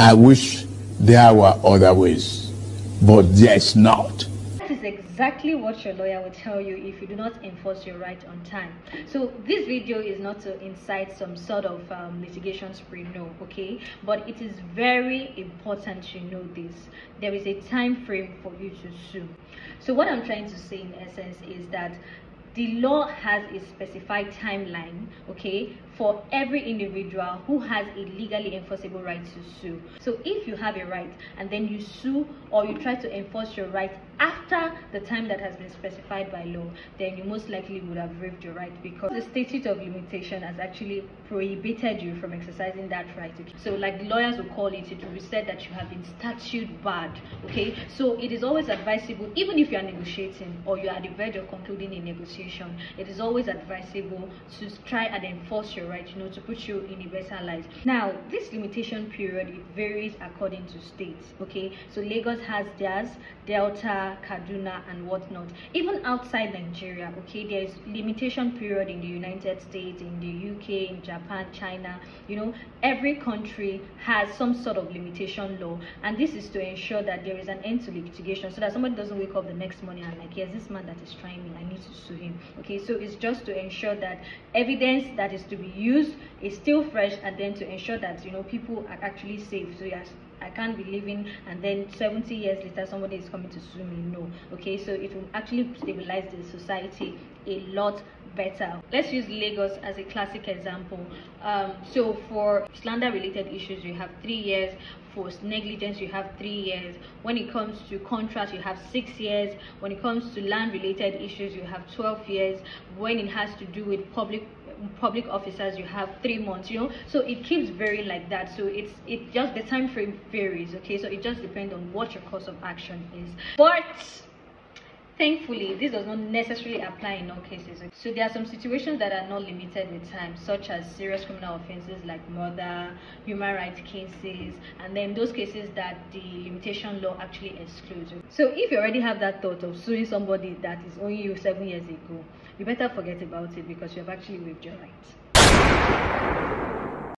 I wish there were other ways, but there's not. That is exactly what your lawyer will tell you if you do not enforce your right on time. So this video is not to incite some sort of um, litigation spree, no, okay? But it is very important to know this. There is a time frame for you to sue. So what I'm trying to say in essence is that the law has a specified timeline okay for every individual who has a legally enforceable right to sue. So if you have a right and then you sue or you try to enforce your right after the time that has been specified by law then you most likely would have waived your right because the statute of limitation has actually prohibited you from exercising that right so like lawyers will call it it will be said that you have been statute barred okay? So it is always advisable even if you are negotiating or you are at the verge of concluding a negotiation it is always advisable to try and enforce your right you know to put you in a better light. Now this limitation period it varies according to states okay? So lagos has theirs delta kaduna and whatnot. Even outside nigeria okay there is limitation period in the united states in the uk in japan china you know? Every country has some sort of limitation law and this is to ensure that there is an end to litigation so that somebody doesn't wake up the next morning and like here's this man that is trying me i need to sue him okay so it's just to ensure that evidence that is to be used is still fresh and then to ensure that you know people are actually safe so yes I can't be living and then 70 years later somebody is coming to sue me. No. Okay, so it will actually stabilize the society a lot better. Let's use Lagos as a classic example. Um, so for slander related issues, you have three years. For negligence, you have three years. When it comes to contracts, you have six years. When it comes to land related issues, you have 12 years. When it has to do with public public officers you have three months you know so it keeps varying like that so it's it just the time frame varies okay so it just depends on what your course of action is but thankfully this does not necessarily apply in all cases. So there are some situations that are not limited with time such as serious criminal offenses like murder human rights cases and then those cases that the limitation law actually excludes. So if you already have that thought of suing somebody that is owing you seven years ago you better forget about it because you have actually waived your rights